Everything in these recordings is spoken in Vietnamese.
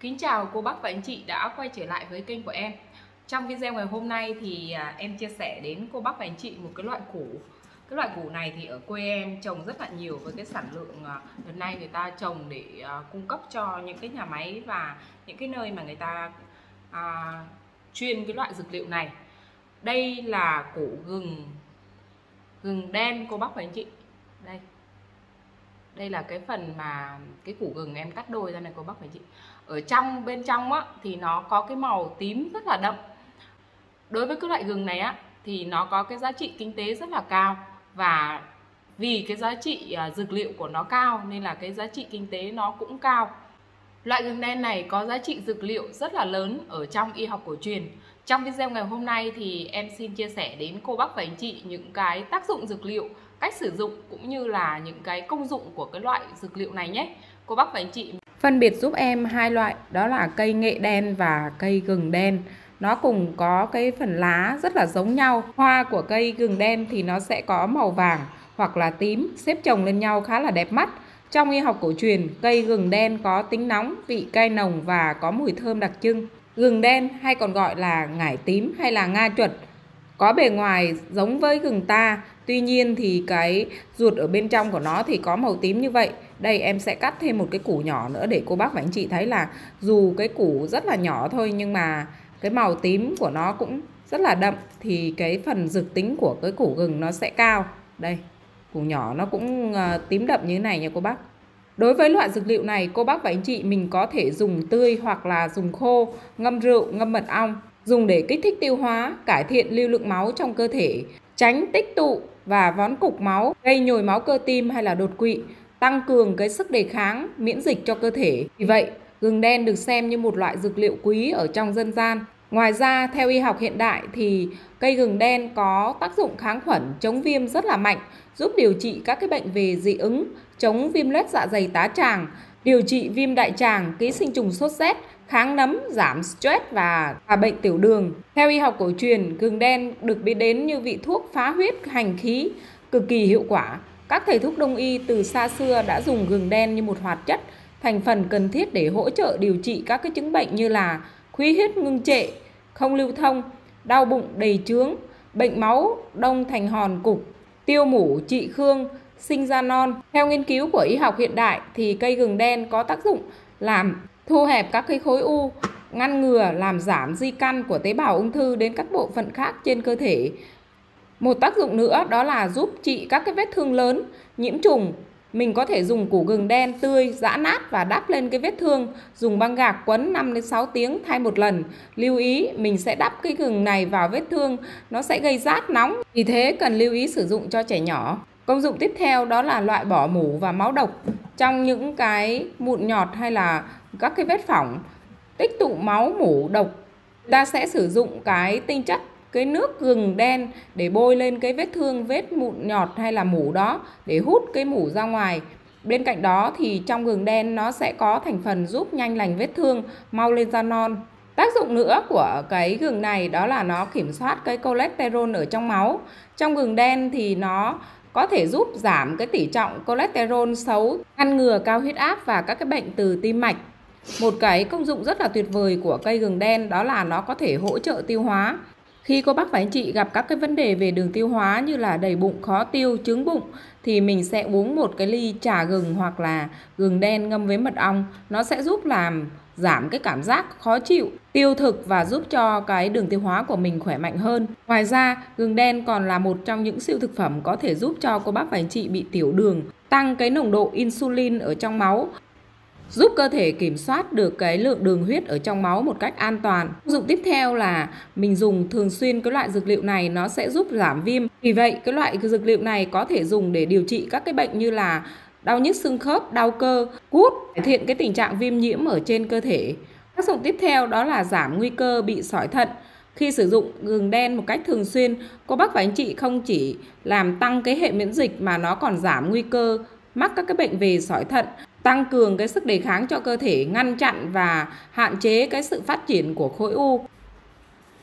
Kính chào cô bác và anh chị đã quay trở lại với kênh của em. Trong video ngày hôm nay thì à, em chia sẻ đến cô bác và anh chị một cái loại củ. Cái loại củ này thì ở quê em trồng rất là nhiều với cái sản lượng à, lần này người ta trồng để à, cung cấp cho những cái nhà máy và những cái nơi mà người ta à, chuyên cái loại dược liệu này. Đây là củ gừng gừng đen cô bác và anh chị. Đây đây là cái phần mà cái củ gừng em cắt đôi ra này cô bác và chị. Ở trong bên trong á thì nó có cái màu tím rất là đậm. Đối với cái loại gừng này á thì nó có cái giá trị kinh tế rất là cao. Và vì cái giá trị à, dược liệu của nó cao nên là cái giá trị kinh tế nó cũng cao. Loại gừng đen này có giá trị dược liệu rất là lớn ở trong y học cổ truyền. Trong video ngày hôm nay thì em xin chia sẻ đến cô bác và anh chị những cái tác dụng dược liệu, cách sử dụng cũng như là những cái công dụng của cái loại dược liệu này nhé. Cô bác và anh chị phân biệt giúp em hai loại đó là cây nghệ đen và cây gừng đen. Nó cùng có cái phần lá rất là giống nhau. Hoa của cây gừng đen thì nó sẽ có màu vàng hoặc là tím xếp chồng lên nhau khá là đẹp mắt trong y học cổ truyền, cây gừng đen có tính nóng, vị cay nồng và có mùi thơm đặc trưng. Gừng đen hay còn gọi là ngải tím hay là nga chuột có bề ngoài giống với gừng ta, tuy nhiên thì cái ruột ở bên trong của nó thì có màu tím như vậy. Đây em sẽ cắt thêm một cái củ nhỏ nữa để cô bác và anh chị thấy là dù cái củ rất là nhỏ thôi nhưng mà cái màu tím của nó cũng rất là đậm thì cái phần dược tính của cái củ gừng nó sẽ cao. Đây, củ nhỏ nó cũng ờ, tím đậm như thế này nha cô bác Đối với loại dược liệu này, cô bác và anh chị mình có thể dùng tươi hoặc là dùng khô, ngâm rượu, ngâm mật ong, dùng để kích thích tiêu hóa, cải thiện lưu lượng máu trong cơ thể, tránh tích tụ và vón cục máu, gây nhồi máu cơ tim hay là đột quỵ, tăng cường cái sức đề kháng, miễn dịch cho cơ thể. Vì vậy, gừng đen được xem như một loại dược liệu quý ở trong dân gian. Ngoài ra, theo y học hiện đại thì cây gừng đen có tác dụng kháng khuẩn, chống viêm rất là mạnh, giúp điều trị các cái bệnh về dị ứng, chống viêm loét dạ dày tá tràng, điều trị viêm đại tràng, ký sinh trùng sốt rét, kháng nấm, giảm stress và, và bệnh tiểu đường. Theo y học cổ truyền, gừng đen được biết đến như vị thuốc phá huyết hành khí, cực kỳ hiệu quả. Các thầy thuốc đông y từ xa xưa đã dùng gừng đen như một hoạt chất, thành phần cần thiết để hỗ trợ điều trị các cái chứng bệnh như là khí huyết ngưng trệ, không lưu thông, đau bụng đầy trướng, bệnh máu đông thành hòn cục, tiêu mủ trị khương, sinh ra non. Theo nghiên cứu của y học hiện đại thì cây gừng đen có tác dụng làm thu hẹp các cái khối u, ngăn ngừa làm giảm di căn của tế bào ung thư đến các bộ phận khác trên cơ thể. Một tác dụng nữa đó là giúp trị các cái vết thương lớn, nhiễm trùng, mình có thể dùng củ gừng đen tươi, giã nát và đắp lên cái vết thương, dùng băng gạc quấn 5 đến 6 tiếng thay một lần. Lưu ý mình sẽ đắp cái gừng này vào vết thương, nó sẽ gây rát nóng. Vì thế cần lưu ý sử dụng cho trẻ nhỏ. Công dụng tiếp theo đó là loại bỏ mủ và máu độc trong những cái mụn nhọt hay là các cái vết phỏng, tích tụ máu, mủ, độc. Ta sẽ sử dụng cái tinh chất, cái nước gừng đen để bôi lên cái vết thương, vết mụn nhọt hay là mủ đó để hút cái mủ ra ngoài. Bên cạnh đó thì trong gừng đen nó sẽ có thành phần giúp nhanh lành vết thương, mau lên da non. Tác dụng nữa của cái gừng này đó là nó kiểm soát cái cholesterol ở trong máu. Trong gừng đen thì nó có thể giúp giảm cái tỷ trọng cholesterol xấu, ngăn ngừa cao huyết áp và các cái bệnh từ tim mạch một cái công dụng rất là tuyệt vời của cây gừng đen đó là nó có thể hỗ trợ tiêu hóa khi cô bác và anh chị gặp các cái vấn đề về đường tiêu hóa như là đầy bụng, khó tiêu, trướng bụng thì mình sẽ uống một cái ly trà gừng hoặc là gừng đen ngâm với mật ong. Nó sẽ giúp làm giảm cái cảm giác khó chịu, tiêu thực và giúp cho cái đường tiêu hóa của mình khỏe mạnh hơn. Ngoài ra, gừng đen còn là một trong những siêu thực phẩm có thể giúp cho cô bác và anh chị bị tiểu đường, tăng cái nồng độ insulin ở trong máu giúp cơ thể kiểm soát được cái lượng đường huyết ở trong máu một cách an toàn. Công Dụng tiếp theo là mình dùng thường xuyên cái loại dược liệu này nó sẽ giúp giảm viêm. Vì vậy cái loại dược liệu này có thể dùng để điều trị các cái bệnh như là đau nhức xương khớp, đau cơ, gút, cải thiện cái tình trạng viêm nhiễm ở trên cơ thể. Tác dụng tiếp theo đó là giảm nguy cơ bị sỏi thận. Khi sử dụng gừng đen một cách thường xuyên, cô bác và anh chị không chỉ làm tăng cái hệ miễn dịch mà nó còn giảm nguy cơ mắc các cái bệnh về sỏi thận tăng cường cái sức đề kháng cho cơ thể, ngăn chặn và hạn chế cái sự phát triển của khối u.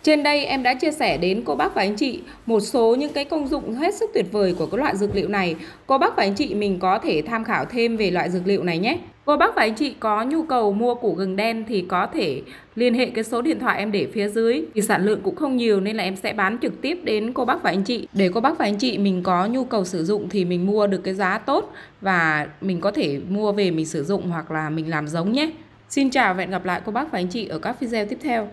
Trên đây em đã chia sẻ đến cô bác và anh chị một số những cái công dụng hết sức tuyệt vời của cái loại dược liệu này. Cô bác và anh chị mình có thể tham khảo thêm về loại dược liệu này nhé. Cô bác và anh chị có nhu cầu mua củ gừng đen thì có thể liên hệ cái số điện thoại em để phía dưới. Vì sản lượng cũng không nhiều nên là em sẽ bán trực tiếp đến cô bác và anh chị. Để cô bác và anh chị mình có nhu cầu sử dụng thì mình mua được cái giá tốt và mình có thể mua về mình sử dụng hoặc là mình làm giống nhé. Xin chào và hẹn gặp lại cô bác và anh chị ở các video tiếp theo.